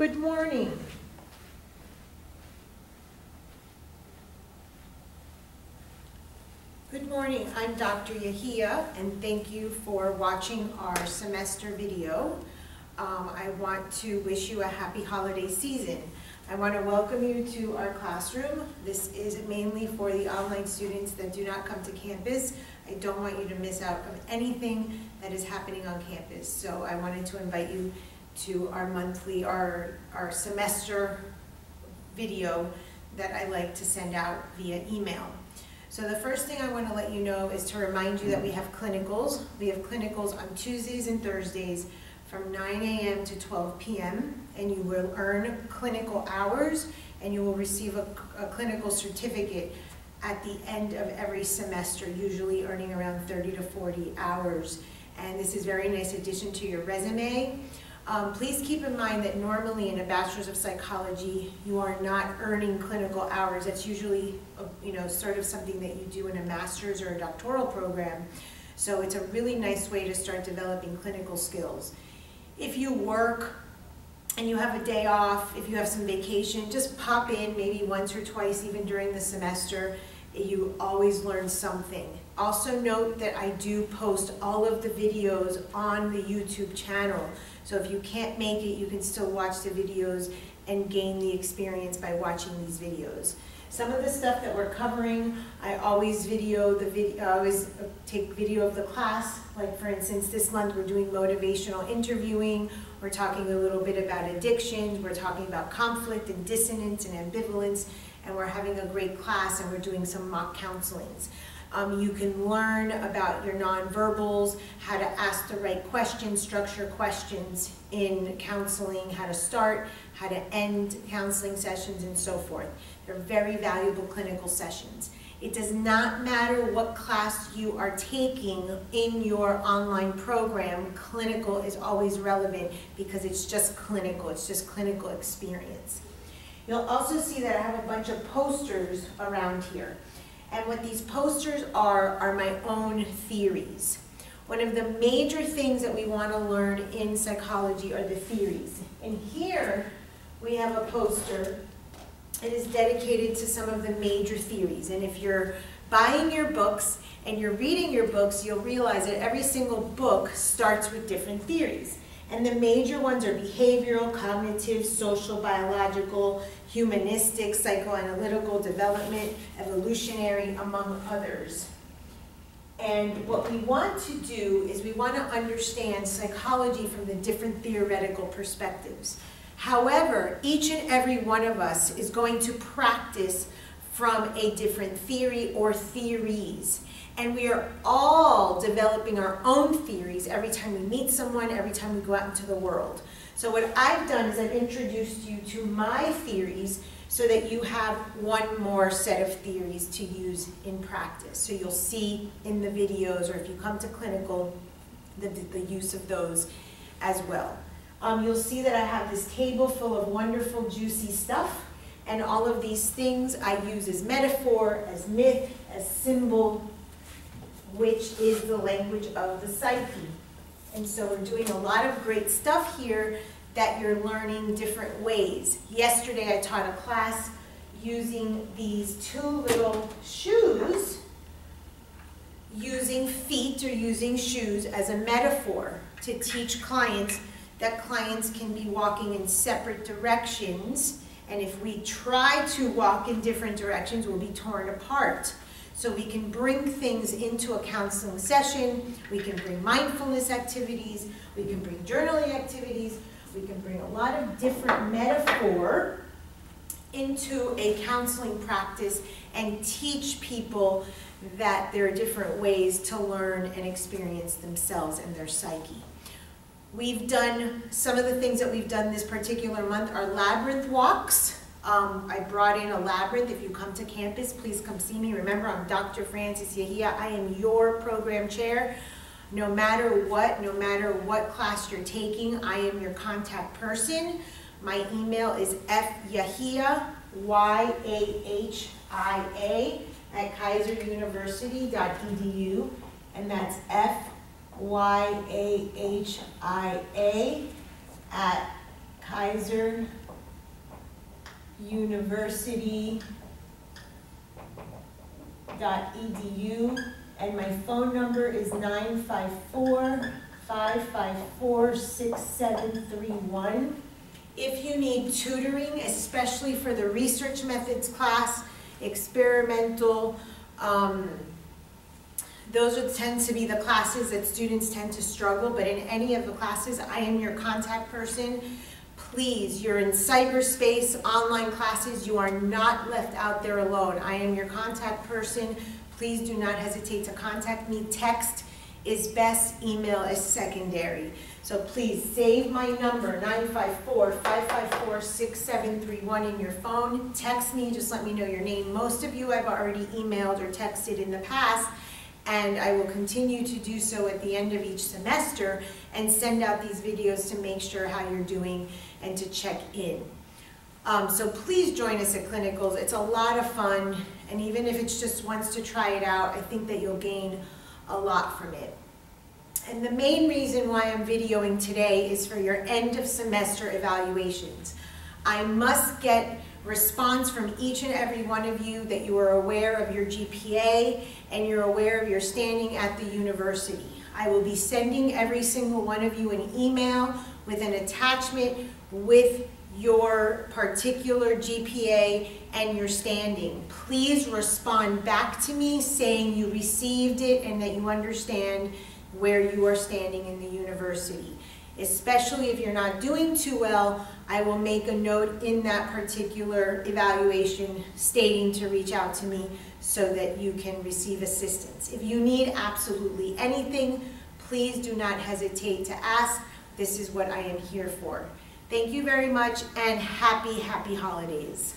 Good morning. Good morning, I'm Dr. Yahia, and thank you for watching our semester video. Um, I want to wish you a happy holiday season. I want to welcome you to our classroom. This is mainly for the online students that do not come to campus. I don't want you to miss out on anything that is happening on campus. So I wanted to invite you to our monthly, our, our semester video that I like to send out via email. So the first thing I want to let you know is to remind you that we have clinicals. We have clinicals on Tuesdays and Thursdays from 9 a.m. to 12 p.m. and you will earn clinical hours and you will receive a, a, clinical certificate at the end of every semester, usually earning around 30 to 40 hours. And this is a very nice addition to your resume. Um, please keep in mind that normally in a bachelor's of psychology, you are not earning clinical hours. That's usually, a, you know, sort of something that you do in a master's or a doctoral program. So it's a really nice way to start developing clinical skills. If you work and you have a day off, if you have some vacation, just pop in maybe once or twice even during the semester. You always learn something. Also note that I do post all of the videos on the YouTube channel. So if you can't make it, you can still watch the videos and gain the experience by watching these videos. Some of the stuff that we're covering, I always video the video, I always take video of the class. Like for instance, this month we're doing motivational interviewing. We're talking a little bit about addictions. We're talking about conflict and dissonance and ambivalence. And we're having a great class and we're doing some mock counselings. Um, you can learn about your nonverbals, how to ask the right questions, structure questions in counseling, how to start, how to end counseling sessions, and so forth. They're very valuable clinical sessions. It does not matter what class you are taking in your online program, clinical is always relevant because it's just clinical, it's just clinical experience. You'll also see that I have a bunch of posters around here. And what these posters are, are my own theories. One of the major things that we want to learn in psychology are the theories. And here we have a poster. It is dedicated to some of the major theories. And if you're buying your books and you're reading your books, you'll realize that every single book starts with different theories. And the major ones are behavioral, cognitive, social, biological, humanistic, psychoanalytical, development, evolutionary, among others. And what we want to do is we want to understand psychology from the different theoretical perspectives. However, each and every one of us is going to practice from a different theory or theories. And we are all developing our own theories every time we meet someone, every time we go out into the world. So what I've done is I've introduced you to my theories so that you have one more set of theories to use in practice. So you'll see in the videos or if you come to clinical, the, the use of those as well. Um, you'll see that I have this table full of wonderful juicy stuff and all of these things I use as metaphor, as myth, as symbol, which is the language of the psyche. And so we're doing a lot of great stuff here that you're learning different ways. Yesterday I taught a class using these two little shoes, using feet or using shoes as a metaphor to teach clients that clients can be walking in separate directions and if we try to walk in different directions, we'll be torn apart. So we can bring things into a counseling session, we can bring mindfulness activities, we can bring journaling activities, we can bring a lot of different metaphor into a counseling practice and teach people that there are different ways to learn and experience themselves and their psyche. We've done, some of the things that we've done this particular month are labyrinth walks. Um, I brought in a labyrinth. If you come to campus, please come see me. Remember, I'm Dr. Frances Yahia. I am your program chair. No matter what, no matter what class you're taking, I am your contact person. My email is fyahia, Y-A-H-I-A, at keiseruniversity.edu, and that's F Y-A-H-I-A, at Keiser University edu, and my phone number is nine five four five five four six seven three one. If you need tutoring, especially for the research methods class, experimental, um, those would tend to be the classes that students tend to struggle, but in any of the classes, I am your contact person. Please, you're in cyberspace, online classes, you are not left out there alone. I am your contact person. Please do not hesitate to contact me. Text is best, email is secondary. So please save my number, 954-554-6731 in your phone. Text me, just let me know your name. Most of you I've already emailed or texted in the past, and I will continue to do so at the end of each semester and send out these videos to make sure how you're doing and to check in. Um, so please join us at Clinicals. It's a lot of fun, and even if it's just once to try it out, I think that you'll gain a lot from it. And the main reason why I'm videoing today is for your end of semester evaluations. I must get response from each and every one of you that you are aware of your GPA and you're aware of your standing at the university. I will be sending every single one of you an email with an attachment with your particular GPA and your standing. Please respond back to me saying you received it and that you understand where you are standing in the university. Especially if you're not doing too well, I will make a note in that particular evaluation stating to reach out to me so that you can receive assistance. If you need absolutely anything, please do not hesitate to ask. This is what I am here for. Thank you very much and happy, happy holidays.